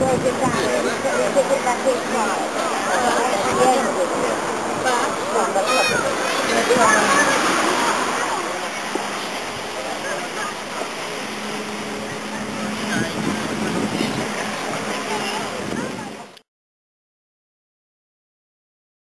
Ba?